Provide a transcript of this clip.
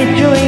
happy doing